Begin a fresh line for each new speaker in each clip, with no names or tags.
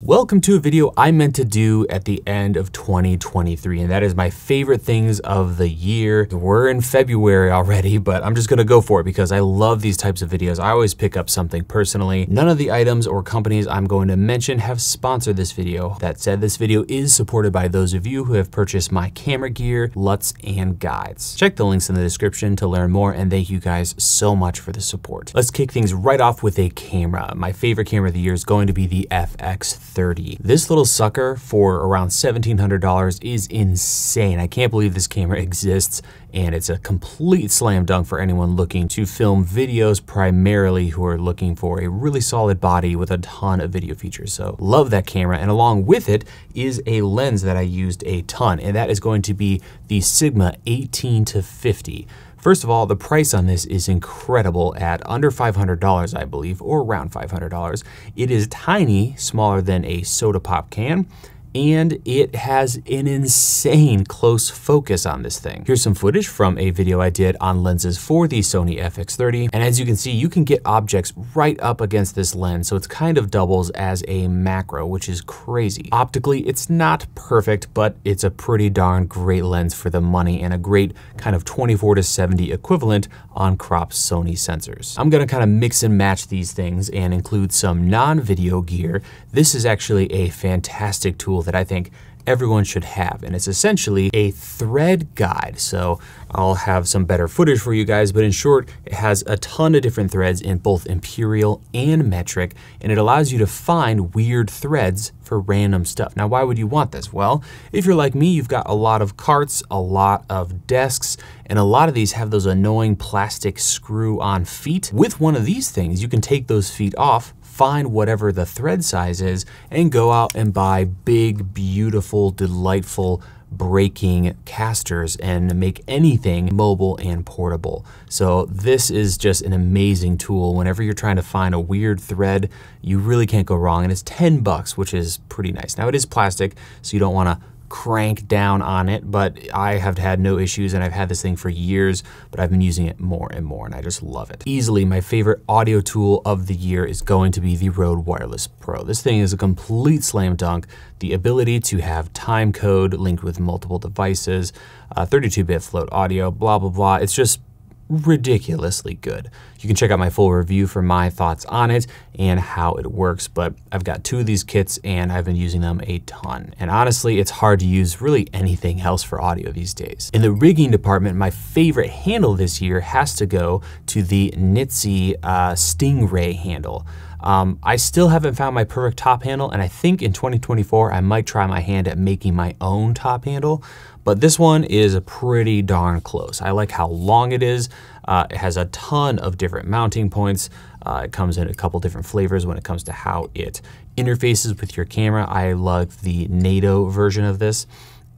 Welcome to a video I meant to do at the end of 2023, and that is my favorite things of the year. We're in February already, but I'm just gonna go for it because I love these types of videos. I always pick up something personally. None of the items or companies I'm going to mention have sponsored this video. That said, this video is supported by those of you who have purchased my camera gear, LUTs, and guides. Check the links in the description to learn more, and thank you guys so much for the support. Let's kick things right off with a camera. My favorite camera of the year is going to be the FX 30. This little sucker for around $1,700 is insane. I can't believe this camera exists and it's a complete slam dunk for anyone looking to film videos primarily who are looking for a really solid body with a ton of video features. So love that camera and along with it is a lens that I used a ton and that is going to be the Sigma 18 to 50. First of all, the price on this is incredible at under $500, I believe, or around $500. It is tiny, smaller than a soda pop can, and it has an insane close focus on this thing. Here's some footage from a video I did on lenses for the Sony FX30, and as you can see, you can get objects right up against this lens, so it's kind of doubles as a macro, which is crazy. Optically, it's not perfect, but it's a pretty darn great lens for the money and a great kind of 24 to 70 equivalent on crop Sony sensors. I'm gonna kind of mix and match these things and include some non-video gear. This is actually a fantastic tool tool that I think everyone should have. And it's essentially a thread guide. So I'll have some better footage for you guys, but in short, it has a ton of different threads in both imperial and metric, and it allows you to find weird threads for random stuff. Now, why would you want this? Well, if you're like me, you've got a lot of carts, a lot of desks, and a lot of these have those annoying plastic screw on feet. With one of these things, you can take those feet off, find whatever the thread size is, and go out and buy big, beautiful, delightful braking casters and make anything mobile and portable. So this is just an amazing tool. Whenever you're trying to find a weird thread, you really can't go wrong. And it's 10 bucks, which is pretty nice. Now it is plastic, so you don't want to crank down on it, but I have had no issues and I've had this thing for years, but I've been using it more and more and I just love it. Easily my favorite audio tool of the year is going to be the Rode Wireless Pro. This thing is a complete slam dunk. The ability to have time code linked with multiple devices, 32-bit uh, float audio, blah, blah, blah. It's just ridiculously good. You can check out my full review for my thoughts on it and how it works, but I've got two of these kits and I've been using them a ton. And honestly, it's hard to use really anything else for audio these days. In the rigging department, my favorite handle this year has to go to the Nitze uh, Stingray handle. Um, I still haven't found my perfect top handle, and I think in 2024 I might try my hand at making my own top handle, but this one is a pretty darn close. I like how long it is. Uh, it has a ton of different mounting points. Uh, it comes in a couple different flavors when it comes to how it interfaces with your camera. I love the NATO version of this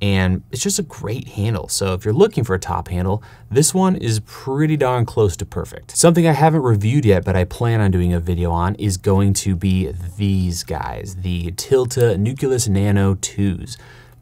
and it's just a great handle. So if you're looking for a top handle, this one is pretty darn close to perfect. Something I haven't reviewed yet, but I plan on doing a video on is going to be these guys, the Tilta Nucleus Nano 2s.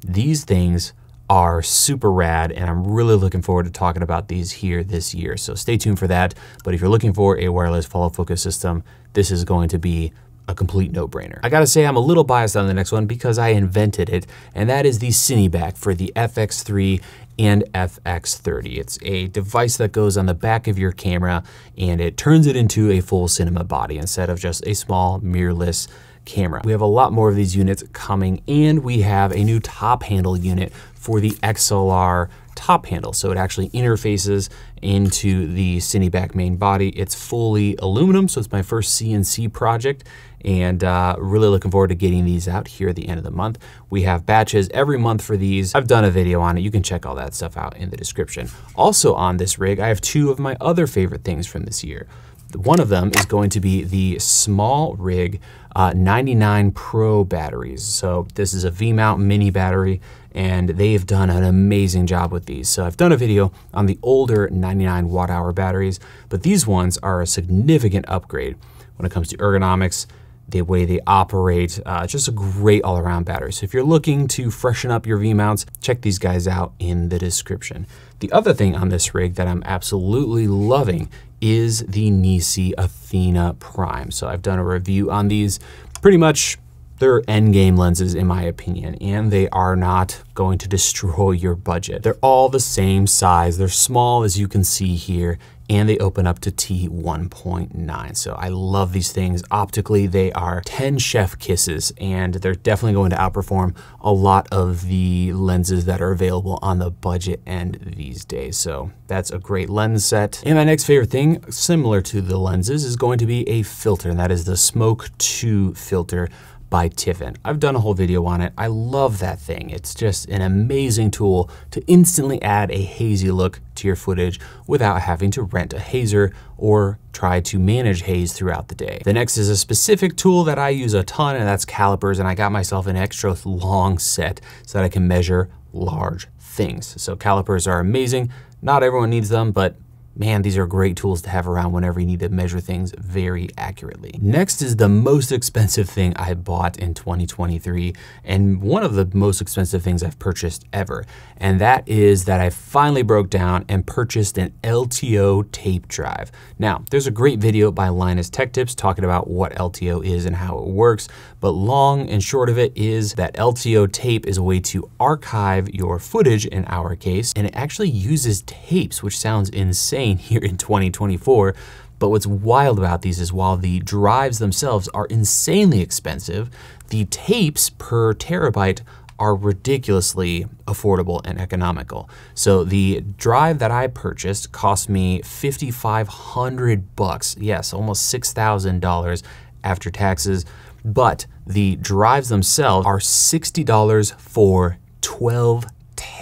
These things are super rad and I'm really looking forward to talking about these here this year. So stay tuned for that. But if you're looking for a wireless follow focus system, this is going to be a complete no-brainer. I gotta say I'm a little biased on the next one because I invented it, and that is the Cineback for the FX3 and FX30. It's a device that goes on the back of your camera and it turns it into a full cinema body instead of just a small mirrorless camera. We have a lot more of these units coming and we have a new top handle unit for the XLR top handle. So it actually interfaces into the Cineback main body. It's fully aluminum, so it's my first CNC project and uh, really looking forward to getting these out here at the end of the month. We have batches every month for these. I've done a video on it. You can check all that stuff out in the description. Also on this rig, I have two of my other favorite things from this year. One of them is going to be the SmallRig uh, 99 Pro batteries. So this is a V-mount mini battery and they've done an amazing job with these. So I've done a video on the older 99 watt hour batteries, but these ones are a significant upgrade when it comes to ergonomics, the way they operate, uh, just a great all around battery. So if you're looking to freshen up your V-mounts, check these guys out in the description. The other thing on this rig that I'm absolutely loving is the Nisi Athena Prime. So I've done a review on these pretty much they're endgame lenses in my opinion, and they are not going to destroy your budget. They're all the same size. They're small as you can see here, and they open up to T1.9. So I love these things. Optically, they are 10 chef kisses, and they're definitely going to outperform a lot of the lenses that are available on the budget end these days. So that's a great lens set. And my next favorite thing, similar to the lenses, is going to be a filter, and that is the Smoque 2 filter by Tiffen. I've done a whole video on it. I love that thing. It's just an amazing tool to instantly add a hazy look to your footage without having to rent a hazer or try to manage haze throughout the day. The next is a specific tool that I use a ton and that's calipers and I got myself an extra long set so that I can measure large things. So calipers are amazing. Not everyone needs them, but Man, these are great tools to have around whenever you need to measure things very accurately. Next is the most expensive thing I bought in 2023 and one of the most expensive things I've purchased ever. And that is that I finally broke down and purchased an LTO tape drive. Now, there's a great video by Linus Tech Tips talking about what LTO is and how it works, but long and short of it is that LTO tape is a way to archive your footage in our case, and it actually uses tapes, which sounds insane here in 2024. But what's wild about these is while the drives themselves are insanely expensive, the tapes per terabyte are ridiculously affordable and economical. So the drive that I purchased cost me 5500 bucks. Yes, almost $6,000 after taxes, but the drives themselves are $60 for 12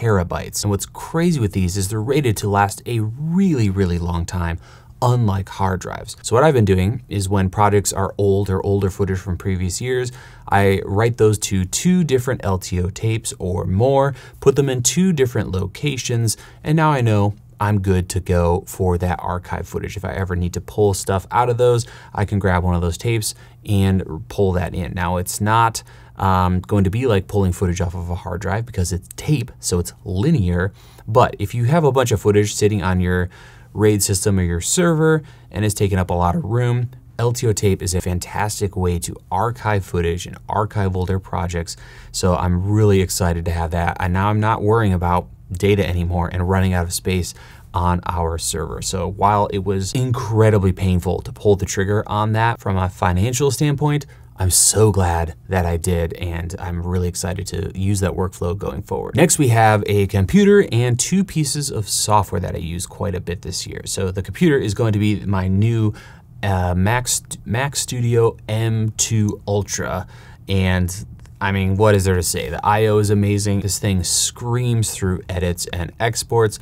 terabytes. And what's crazy with these is they're rated to last a really, really long time unlike hard drives. So what I've been doing is when projects are old or older footage from previous years, I write those to two different LTO tapes or more, put them in two different locations, and now I know I'm good to go for that archive footage. If I ever need to pull stuff out of those, I can grab one of those tapes and pull that in. Now it's not um, going to be like pulling footage off of a hard drive because it's tape, so it's linear. But if you have a bunch of footage sitting on your RAID system or your server and it's taking up a lot of room, LTO tape is a fantastic way to archive footage and archive older projects. So I'm really excited to have that. And now I'm not worrying about data anymore and running out of space on our server. So while it was incredibly painful to pull the trigger on that from a financial standpoint, I'm so glad that I did, and I'm really excited to use that workflow going forward. Next, we have a computer and two pieces of software that I use quite a bit this year. So the computer is going to be my new uh, Mac, Mac Studio M2 Ultra, and I mean, what is there to say? The I.O. is amazing. This thing screams through edits and exports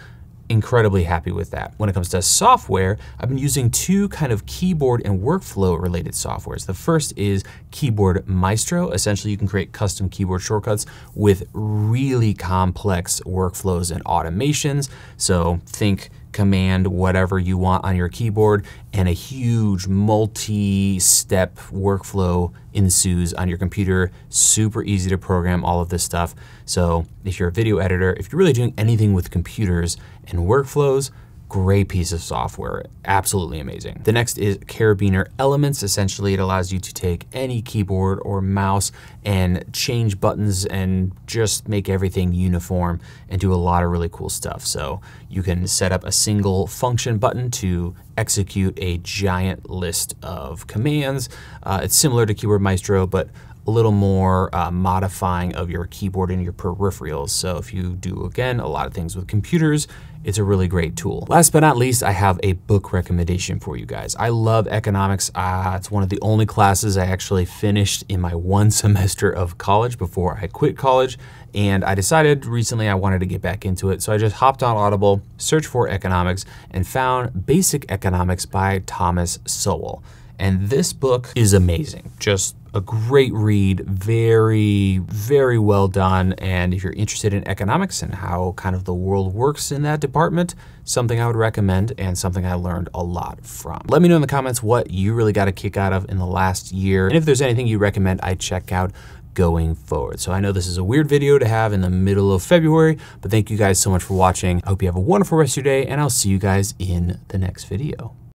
incredibly happy with that. When it comes to software, I've been using two kind of keyboard and workflow related softwares. The first is Keyboard Maestro. Essentially, you can create custom keyboard shortcuts with really complex workflows and automations. So think command whatever you want on your keyboard and a huge multi-step workflow ensues on your computer. Super easy to program all of this stuff. So if you're a video editor, if you're really doing anything with computers and workflows, great piece of software, absolutely amazing. The next is Karabiner Elements. Essentially, it allows you to take any keyboard or mouse and change buttons and just make everything uniform and do a lot of really cool stuff. So you can set up a single function button to execute a giant list of commands. Uh, it's similar to Keyboard Maestro, but a little more uh, modifying of your keyboard and your peripherals. So if you do, again, a lot of things with computers, it's a really great tool. Last but not least, I have a book recommendation for you guys. I love economics. Uh, it's one of the only classes I actually finished in my one semester of college before I quit college. And I decided recently I wanted to get back into it. So I just hopped on Audible, searched for economics, and found Basic Economics by Thomas Sowell. And this book is amazing. Just a great read, very, very well done. And if you're interested in economics and how kind of the world works in that department, something I would recommend and something I learned a lot from. Let me know in the comments what you really got a kick out of in the last year. And if there's anything you recommend I check out going forward. So I know this is a weird video to have in the middle of February, but thank you guys so much for watching. I hope you have a wonderful rest of your day and I'll see you guys in the next video.